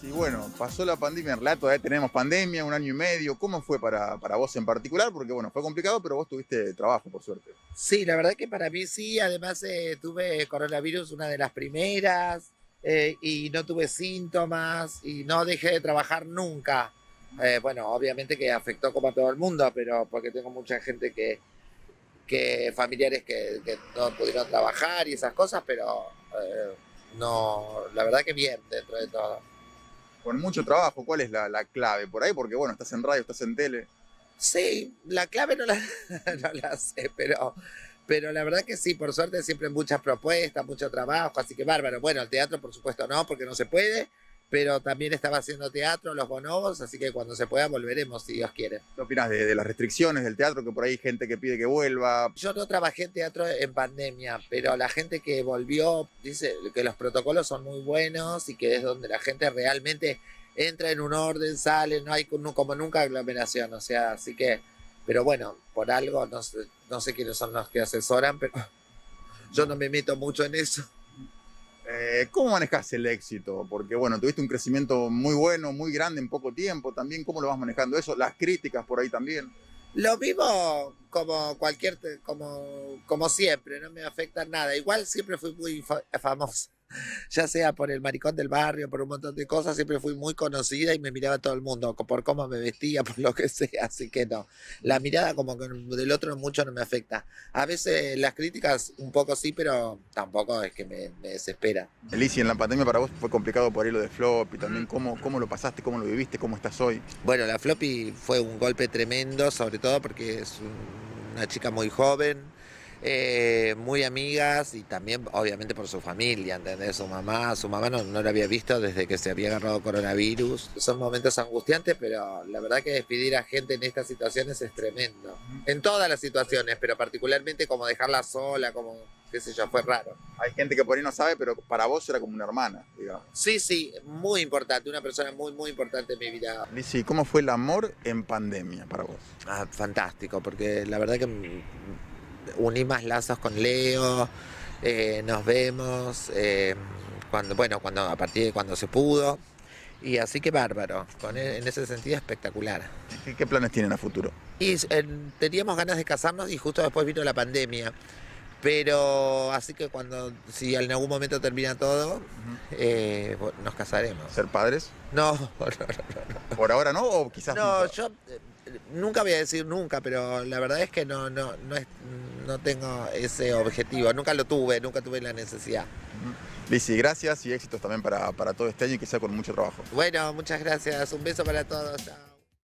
Sí, bueno, pasó la pandemia, en realidad todavía tenemos pandemia, un año y medio. ¿Cómo fue para, para vos en particular? Porque bueno, fue complicado, pero vos tuviste trabajo, por suerte. Sí, la verdad que para mí sí. Además eh, tuve coronavirus una de las primeras eh, y no tuve síntomas y no dejé de trabajar nunca. Eh, bueno, obviamente que afectó como a todo el mundo, pero porque tengo mucha gente que, que familiares que, que no pudieron trabajar y esas cosas, pero eh, no, la verdad que bien dentro de todo. Con mucho trabajo, ¿cuál es la, la clave por ahí? Porque bueno, estás en radio, estás en tele. Sí, la clave no la, no la sé, pero, pero la verdad que sí, por suerte siempre muchas propuestas, mucho trabajo, así que bárbaro. Bueno, el teatro por supuesto no, porque no se puede, pero también estaba haciendo teatro, los bonobos, así que cuando se pueda volveremos, si Dios quiere. ¿Qué opinas de, de las restricciones del teatro? Que por ahí hay gente que pide que vuelva. Yo no trabajé en teatro en pandemia, pero la gente que volvió dice que los protocolos son muy buenos y que es donde la gente realmente entra en un orden, sale, no hay como nunca aglomeración, o sea, así que, pero bueno, por algo, no sé, no sé quiénes son los que asesoran, pero yo no me meto mucho en eso. Eh, ¿Cómo manejás el éxito? Porque bueno, tuviste un crecimiento muy bueno, muy grande en poco tiempo también. ¿Cómo lo vas manejando eso? Las críticas por ahí también. Lo vivo como cualquier, como, como siempre, no me afecta nada. Igual siempre fui muy fa- famosa, ya sea por el maricón del barrio, por un montón de cosas, siempre fui muy conocida y me miraba todo el mundo, por cómo me vestía, por lo que sea, así que no. La mirada como que del otro mucho no me afecta. A veces las críticas un poco sí, pero tampoco es que me, me desespera. Elisi, en la pandemia para vos fue complicado por ahí lo de Flop y también cómo, cómo lo pasaste, cómo lo viviste, cómo estás hoy. Bueno, la floppy fue un golpe tremendo, sobre todo porque es un- una chica muy joven, eh, muy amigas y también obviamente por su familia, ¿entendés? Su mamá, su mamá no, no la había visto desde que se había agarrado coronavirus. Son momentos angustiantes, pero la verdad que despedir a gente en estas situaciones es tremendo. En todas las situaciones, pero particularmente como dejarla sola, como qué sé yo, fue raro. Hay gente que por ahí no sabe, pero para vos era como una hermana, digamos. Sí, sí, muy importante, una persona muy, muy importante en mi vida. Lizzy, ¿cómo fue el amor en pandemia para vos? Ah, fantástico, porque la verdad que uní más lazos con Leo, eh, nos vemos, eh, cuando, bueno, cuando, a partir de cuando se pudo, y así que bárbaro, con, e- en ese sentido espectacular. ¿Qué, qué planes tienen a futuro? Y eh, teníamos ganas de casarnos y justo después vino la pandemia. Pero así que cuando, si en algún momento termina todo, eh, nos casaremos. ¿Ser padres? No, no, no, no. ¿Por ahora no o quizás No, nunca? yo nunca voy a decir nunca, pero la verdad es que no, no, no, es- no tengo ese objetivo. Nunca lo tuve, nunca tuve la necesidad. Lizzy, gracias y éxitos también para, para todo este año y que sea con mucho trabajo. Bueno, muchas gracias. Un beso para todos. Chao.